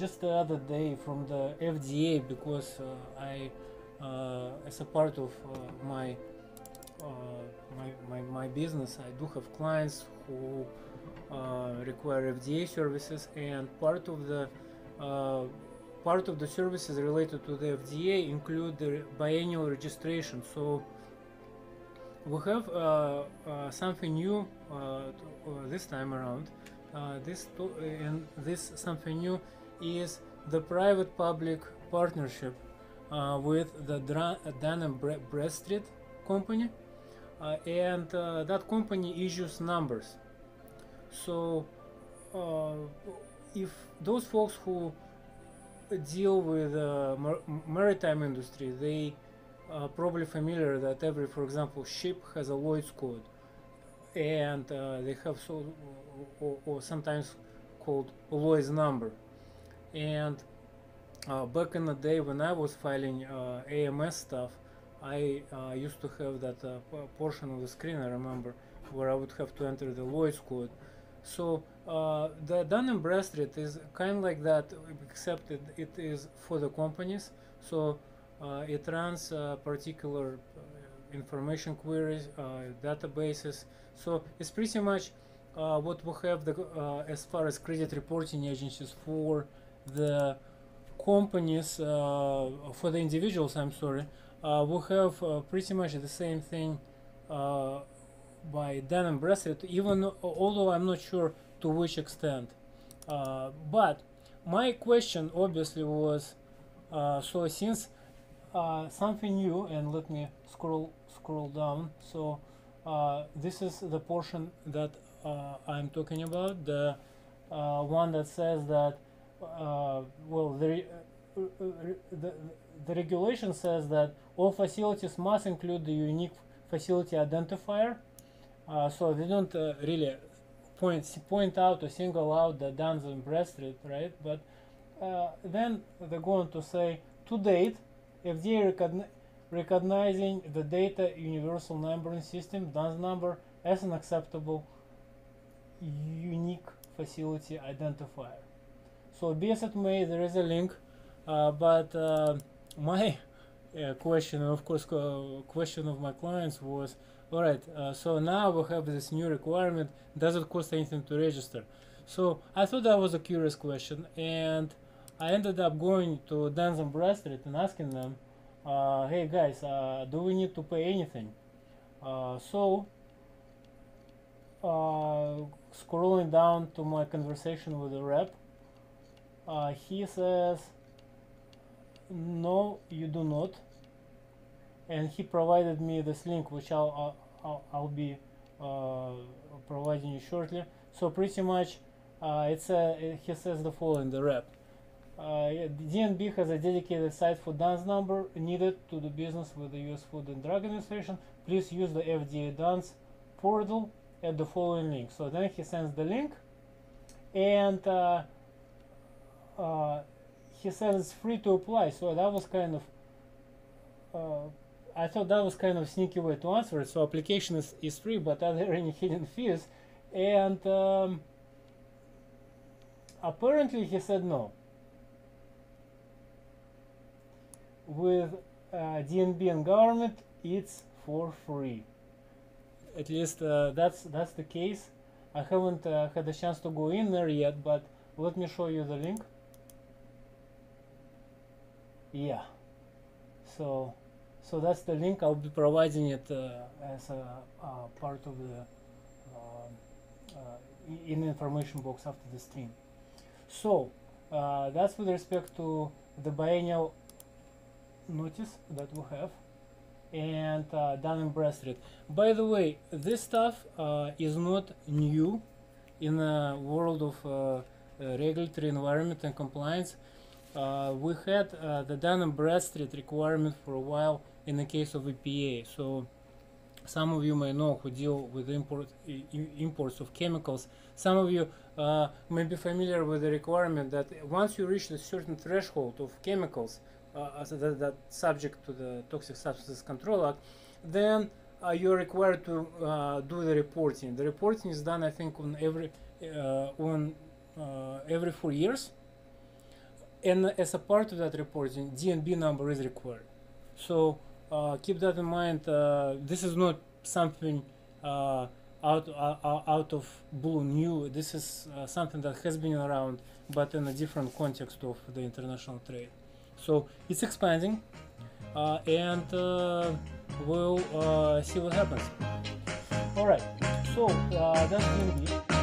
just the other day from the FDA because uh, I, uh, as a part of uh, my, my, my my business, I do have clients who require FDA services, and part of the part of the services related to the FDA include the biennial registration. So we have uh, uh, something new uh, t- uh, this time around. This to- and this something new is the private-public partnership uh, with the Dun Bradstreet company, uh, and uh, that company issues numbers. So uh, if those folks who deal with uh, mar- maritime industry, they are probably familiar that every, for example, ship has a Lloyd's code, and they have so or, or sometimes called Lloyd's number. And uh, back in the day when I was filing uh, AMS stuff, I uh, used to have that uh, portion of the screen. I remember where I would have to enter the Lloyd's code. So uh, the Dun Bradstreet is kind of like that, except it, it is for the companies. So uh, it runs particular information queries, databases. So it's pretty much what we have the, as far as credit reporting agencies for the companies, uh, for the individuals. I'm sorry. Uh, we have uh, pretty much the same thing by and Bradstreet, even although I'm not sure to which extent. But my question obviously was so since uh, something new, and let me scroll scroll down. So uh, this is the portion that uh, I'm talking about, the one that says that uh, well the, uh, the the regulation says that all facilities must include the unique facility identifier. Uh, so they don't uh, really point point out or single out the Duns and Bradstreet, right? But uh, then they go on to say, to date, FDA recogni- recognizing the data universal numbering system DUNS number as an acceptable unique facility identifier. So may, there is a link, uh, but uh, my uh, question, of course, co- question of my clients was, all right, so now we have this new requirement. Does it cost anything to register? So I thought that was a curious question, and I ended up going to Duns and Bradstreet and asking them, uh, "Hey guys, uh, do we need to pay anything?" Uh, so scrolling down to my conversation with the rep, uh, he says, "No, you do not." And he provided me this link, which I'll I'll, I'll, be uh, providing you shortly. So pretty much, uh, it's a, he says the following: the rep. Uh, D&B has a dedicated site for DUNS number needed to do business with the U.S. Food and Drug Administration. Please use the FDA DUNS portal at the following link. So then he sends the link, and uh, he says it's free to apply. So that was kind of, uh, I thought that was kind of sneaky way to answer it. So application is, is free, but are there any hidden fees? And um, apparently he said no. With uh, D&B and government, it's for free. At least uh, that's that's the case. I haven't uh, had a chance to go in there yet, but let me show you the link. Yeah. So, so that's the link. I'll be providing it uh, as a part of the um, uh, in information box after the stream. So uh, that's with respect to the biennial notice that we have and uh, Dun and Bradstreet. By the way, this stuff uh, is not new in the world of uh, regulatory environment and compliance. Uh, we had uh, the Dun and Bradstreet requirement for a while in the case of EPA. So some of you may know who deal with import imports of chemicals. Some of you uh, may be familiar with the requirement that once you reach a certain threshold of chemicals, uh, that, that subject to the Toxic Substances Control Act, then uh, you're required to uh, do the reporting. The reporting is done, I think, on every on every four years, and as a part of that reporting, D&B number is required. So uh, keep that in mind. Uh, this is not something uh, out uh, out of blue new. This is uh, something that has been around, but in a different context of the international trade. So it's expanding, uh, and we'll see what happens. All right. So that's D&B.